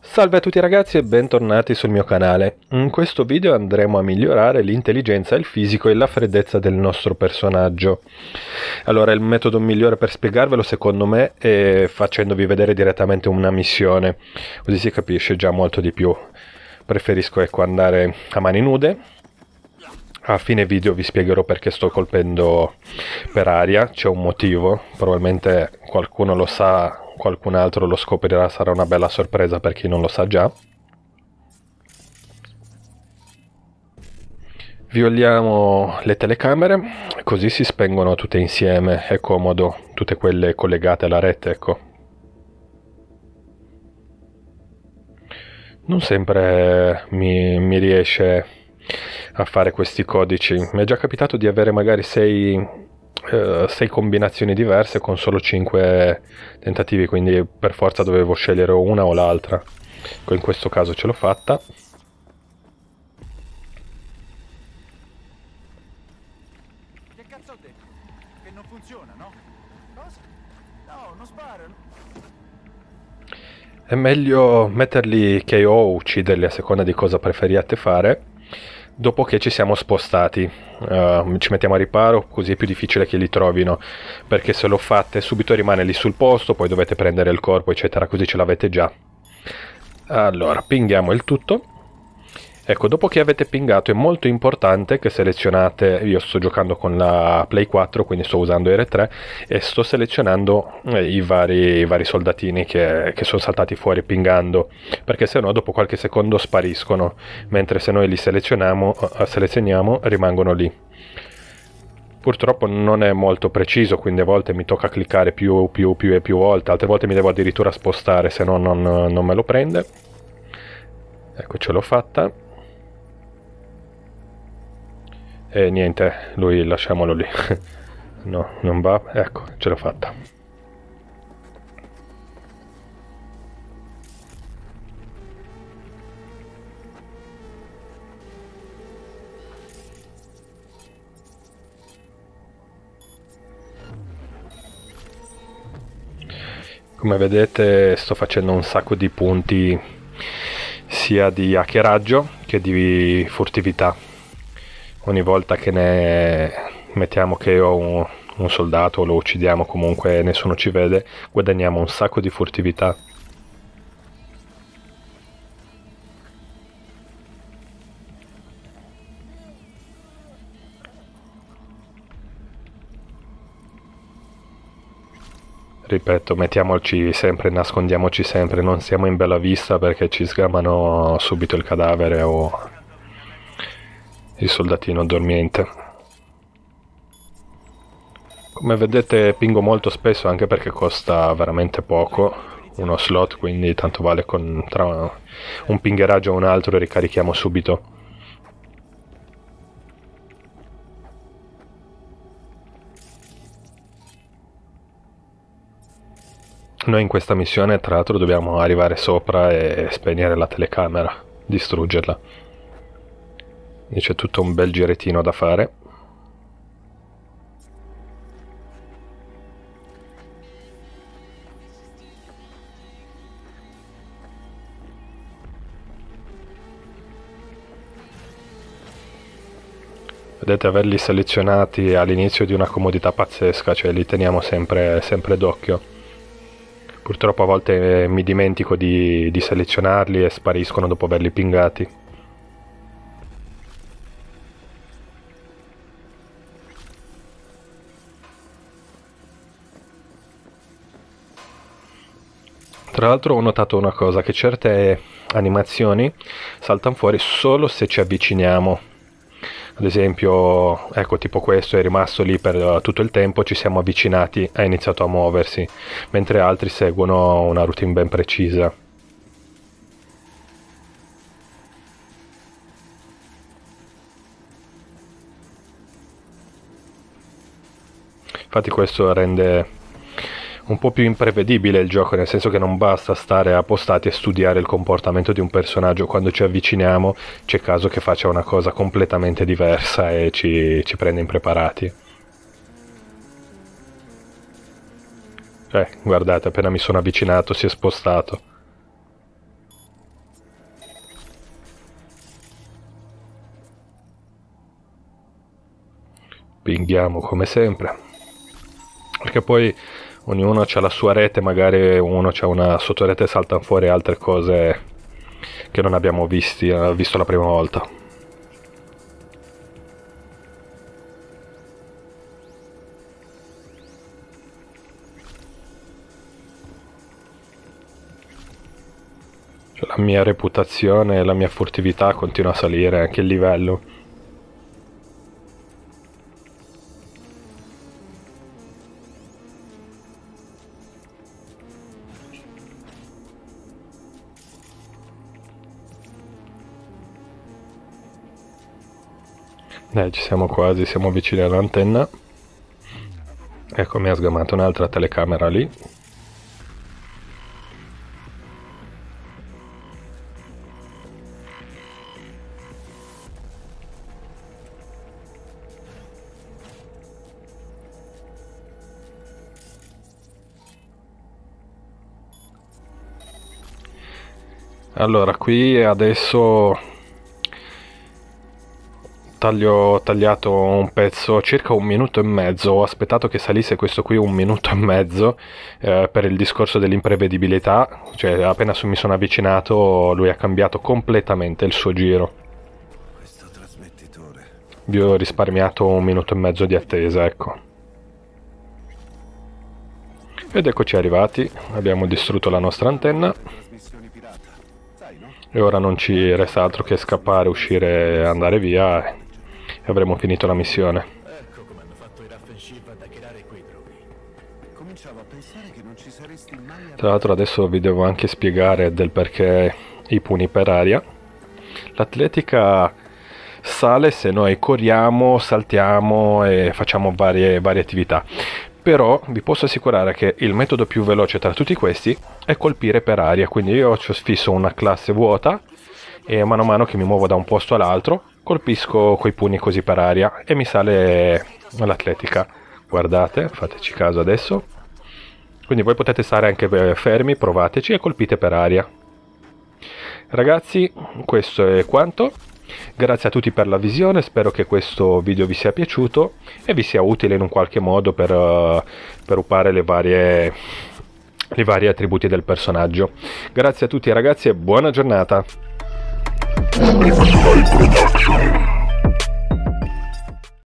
Salve a tutti ragazzi e bentornati sul mio canale. In questo video andremo a migliorare l'intelligenza, il fisico e la freddezza del nostro personaggio. Allora il metodo migliore per spiegarvelo secondo me è facendovi vedere direttamente una missione, così si capisce già molto di più. Preferisco ecco andare a mani nude. A fine video vi spiegherò perché sto colpendo per aria, c'è un motivo, probabilmente qualcuno lo sa qualcun altro lo scoprirà, sarà una bella sorpresa per chi non lo sa già. Violiamo le telecamere, così si spengono tutte insieme, è comodo, tutte quelle collegate alla rete, ecco. Non sempre mi, mi riesce a fare questi codici, mi è già capitato di avere magari 6 eh, sei combinazioni diverse con solo 5 tentativi, quindi per forza dovevo scegliere una o l'altra. In questo caso ce l'ho fatta. Che cazzo ho detto? Che non funziona, no? No, non sparano. È meglio metterli KO o ucciderli a seconda di cosa preferiate fare dopo che ci siamo spostati. Uh, ci mettiamo a riparo, così è più difficile che li trovino. Perché se lo fate subito rimane lì sul posto, poi dovete prendere il corpo, eccetera, così ce l'avete già. Allora, pinghiamo il tutto. Ecco, dopo che avete pingato è molto importante che selezionate, io sto giocando con la Play 4, quindi sto usando R3 e sto selezionando eh, i, vari, i, vari, soldatini che, che, sono saltati fuori pingando, perché se no dopo qualche secondo spariscono, mentre se noi li selezioniamo, eh, selezioniamo rimangono lì. Purtroppo non è molto preciso, quindi a volte mi tocca cliccare più, più, più e più volte, altre volte mi devo addirittura spostare, se no non, non me lo prende. Ecco, ce l'ho fatta. E niente, lui lasciamolo lì. no, non va. Ecco, ce l'ho fatta. Come vedete sto facendo un sacco di punti sia di hackeraggio che di furtività ogni volta che ne mettiamo che ho un, un soldato lo uccidiamo comunque nessuno ci vede, guadagniamo un sacco di furtività. ripeto, mettiamoci sempre, nascondiamoci sempre, non siamo in bella vista perché ci sgamano subito il cadavere o il soldatino dormiente. Come vedete pingo molto spesso anche perché costa veramente poco uno slot, quindi tanto vale con tra un pingheraggio o un altro ricarichiamo subito. Noi in questa missione tra l'altro dobbiamo arrivare sopra e spegnere la telecamera, distruggerla e c'è tutto un bel girettino da fare. Vedete averli selezionati all'inizio di una comodità pazzesca cioè li teniamo sempre, sempre d'occhio. Purtroppo a volte mi dimentico di, di selezionarli e spariscono dopo averli pingati Tra l'altro ho notato una cosa, che certe animazioni saltano fuori solo se ci avviciniamo. Ad esempio, ecco, tipo questo è rimasto lì per tutto il tempo, ci siamo avvicinati, ha iniziato a muoversi, mentre altri seguono una routine ben precisa. Infatti questo rende un po' più imprevedibile il gioco, nel senso che non basta stare appostati e studiare il comportamento di un personaggio, quando ci avviciniamo c'è caso che faccia una cosa completamente diversa e ci, ci prende impreparati. Eh, guardate, appena mi sono avvicinato si è spostato. Pinghiamo come sempre. Perché poi ognuno ha la sua rete, magari uno ha una sottorete e saltano fuori altre cose che non abbiamo visti, eh, visto la prima volta. Cioè, la mia reputazione e la mia furtività continua a salire anche il livello. Eh, ci siamo quasi, siamo vicini all'antenna. Ecco, mi ha sgamato un'altra telecamera lì. Allora, qui adesso taglio, tagliato un pezzo circa un minuto e mezzo, ho aspettato che salisse questo qui un minuto e mezzo eh, per il discorso dell'imprevedibilità, cioè appena mi sono avvicinato lui ha cambiato completamente il suo giro. Vi ho risparmiato un minuto e mezzo di attesa, ecco. Ed eccoci arrivati, abbiamo distrutto la nostra antenna. E ora non ci resta altro che scappare, uscire e andare via e avremo finito la missione. Ecco come hanno fatto i Raffen Shiv ad hackerare quei droni. Cominciavo a pensare che non ci saresti mai Tra l'altro adesso vi devo anche spiegare del perché i puni per aria. L'atletica sale se noi corriamo, saltiamo e facciamo varie, varie attività. Però vi posso assicurare che il metodo più veloce tra tutti questi è colpire per aria. Quindi io ci ho fisso una classe vuota e mano a mano che mi muovo da un posto all'altro colpisco coi pugni così per aria e mi sale l'atletica. Guardate, fateci caso adesso. Quindi voi potete stare anche eh, fermi, provateci e colpite per aria. Ragazzi, questo è quanto. Grazie a tutti per la visione, spero che questo video vi sia piaciuto e vi sia utile in un qualche modo per, uh, per upare le varie, i vari attributi del personaggio. Grazie a tutti ragazzi e buona giornata. Overnight Production.